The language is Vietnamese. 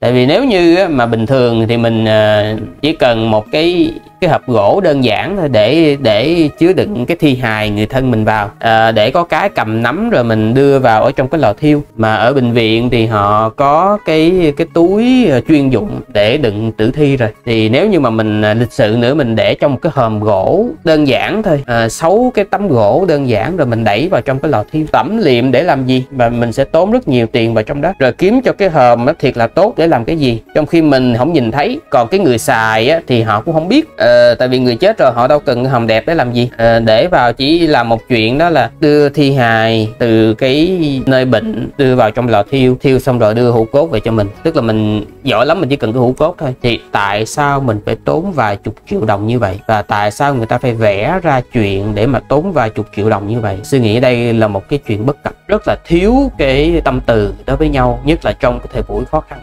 tại vì nếu như mà bình thường thì mình à, chỉ cần một cái cái hộp gỗ đơn giản thôi để để chứa đựng cái thi hài người thân mình vào. À, để có cái cầm nắm rồi mình đưa vào ở trong cái lò thiêu. Mà ở bệnh viện thì họ có cái cái túi à, chuyên dụng để đựng tử thi rồi. Thì nếu như mà mình à, lịch sự nữa mình để trong một cái hòm gỗ đơn giản thôi. À, xấu cái tấm gỗ đơn giản rồi mình đẩy vào trong cái lò thiêu. Tẩm liệm để làm gì? Mà mình sẽ tốn rất nhiều tiền vào trong đó. Rồi kiếm cho cái hòm nó thiệt là tốt để làm cái gì? Trong khi mình không nhìn thấy còn cái người xài á, thì họ cũng không biết. À, Ờ, tại vì người chết rồi họ đâu cần hòm đẹp để làm gì? Ờ, để vào chỉ làm một chuyện đó là đưa thi hài từ cái nơi bệnh đưa vào trong lò thiêu. Thiêu xong rồi đưa hũ cốt về cho mình. Tức là mình giỏi lắm mình chỉ cần cái hũ cốt thôi. Thì tại sao mình phải tốn vài chục triệu đồng như vậy? Và tại sao người ta phải vẽ ra chuyện để mà tốn vài chục triệu đồng như vậy? Suy nghĩ đây là một cái chuyện bất cập. Rất là thiếu cái tâm từ đối với nhau nhất là trong cái thời buổi khó khăn.